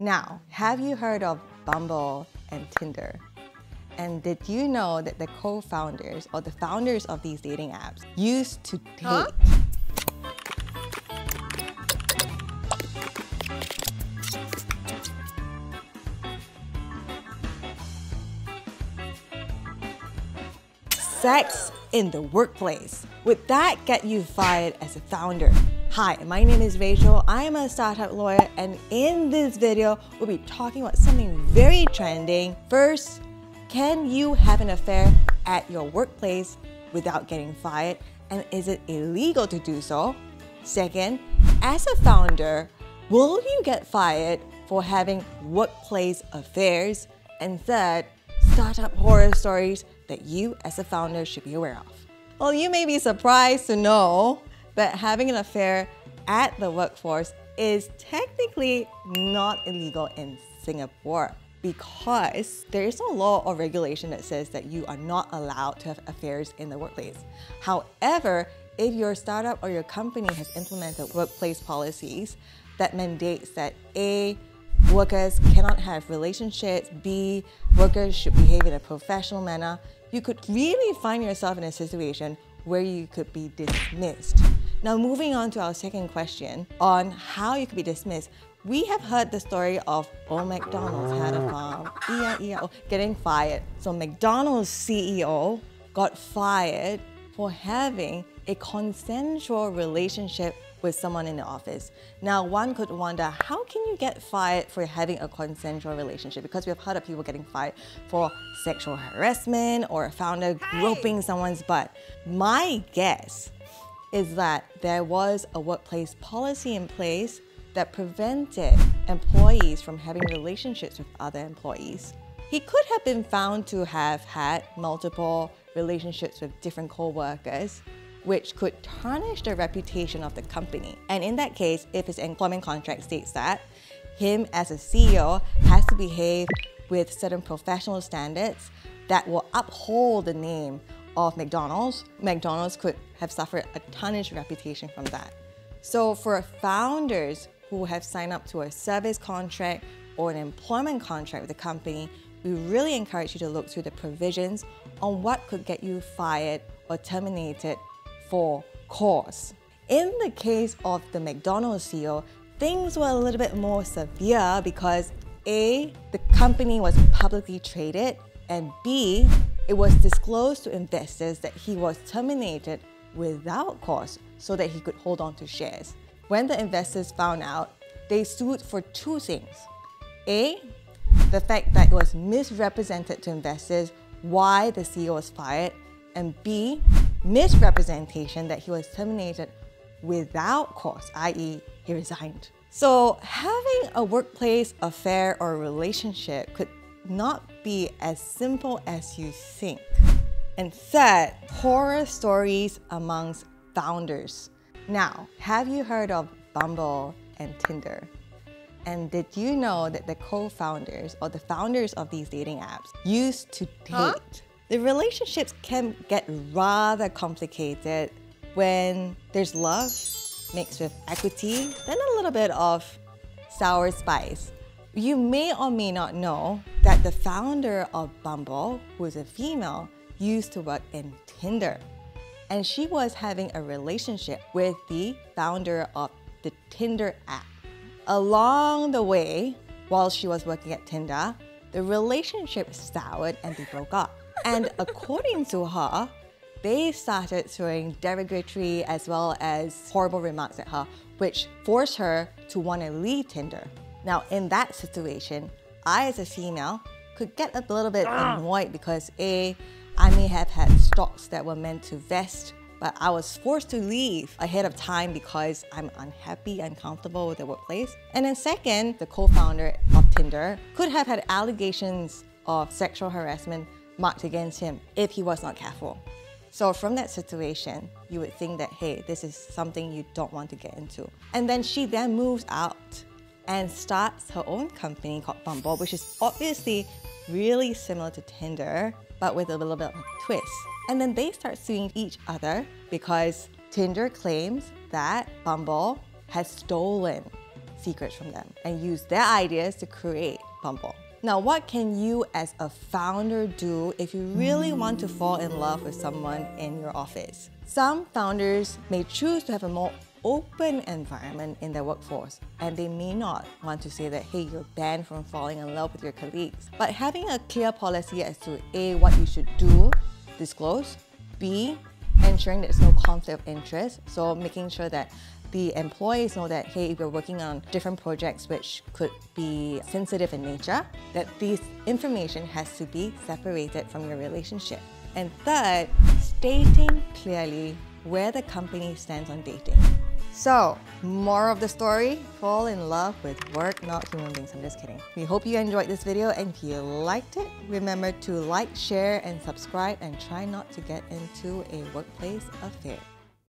Now, have you heard of Bumble and Tinder? And did you know that the co-founders or the founders of these dating apps used to date? Huh? Sex in the workplace. Would that get you fired as a founder? Hi, my name is Rachel. I am a startup lawyer, and in this video, we'll be talking about something very trending. First, can you have an affair at your workplace without getting fired? And is it illegal to do so? Second, as a founder, will you get fired for having workplace affairs? And third, startup horror stories that you as a founder should be aware of. Well, you may be surprised to know that having an affair at the workforce is technically not illegal in Singapore because there is no law or regulation that says that you are not allowed to have affairs in the workplace. However, if your startup or your company has implemented workplace policies that mandates that A, workers cannot have relationships, B, workers should behave in a professional manner, you could really find yourself in a situation where you could be dismissed. Now, moving on to our second question on how you could be dismissed. We have heard the story of old McDonald's had a farm, E-I-E-I-O, oh, getting fired. So McDonald's CEO got fired for having a consensual relationship with someone in the office. Now, one could wonder, how can you get fired for having a consensual relationship? Because we've heard of people getting fired for sexual harassment or a founder groping someone's butt. My guess is that there was a workplace policy in place that prevented employees from having relationships with other employees. He could have been found to have had multiple relationships with different co-workers, which could tarnish the reputation of the company. And in that case, if his employment contract states that, him as a CEO has to behave with certain professional standards that will uphold the name of McDonald's, McDonald's could have suffered a tarnished reputation from that. So for founders who have signed up to a service contract or an employment contract with the company, we really encourage you to look through the provisions on what could get you fired or terminated for cause. In the case of the McDonald's CEO, things were a little bit more severe because A, the company was publicly traded, and B, it was disclosed to investors that he was terminated without cause so that he could hold on to shares. When the investors found out, they sued for two things. A, the fact that it was misrepresented to investors why the CEO was fired, and B, misrepresentation that he was terminated without cause, i.e., he resigned. So, having a workplace affair or relationship could not be as simple as you think. And third, horror stories amongst founders. Now, have you heard of Bumble and Tinder? And did you know that the co-founders or the founders of these dating apps used to date? Huh? The relationships can get rather complicated when there's love mixed with equity, then a little bit of sour spice. You may or may not know that the founder of Bumble, who is a female, used to work in Tinder. And she was having a relationship with the founder of the Tinder app. Along the way, while she was working at Tinder, the relationship soured and they broke up. And according to her, they started throwing derogatory as well as horrible remarks at her, which forced her to want to leave Tinder. Now, in that situation, I as a female could get a little bit ah. annoyed because A, I may have had stocks that were meant to vest but I was forced to leave ahead of time because I'm unhappy, uncomfortable with the workplace. And then second, the co-founder of Tinder could have had allegations of sexual harassment marked against him if he was not careful. So from that situation, you would think that, hey, this is something you don't want to get into. And then she then moves out and starts her own company called Bumble, which is obviously really similar to Tinder, but with a little bit of a twist. And then they start suing each other because Tinder claims that Bumble has stolen secrets from them and used their ideas to create Bumble. Now, what can you as a founder do if you really want to fall in love with someone in your office? Some founders may choose to have a more open environment in their workforce and they may not want to say that hey you're banned from falling in love with your colleagues but having a clear policy as to a what you should do disclose b ensuring there's no conflict of interest so making sure that the employees know that, hey, we're working on different projects which could be sensitive in nature, that this information has to be separated from your relationship. And third, stating clearly where the company stands on dating. So, more of the story, fall in love with work, not human beings. I'm just kidding. We hope you enjoyed this video and if you liked it, remember to like, share, and subscribe and try not to get into a workplace affair.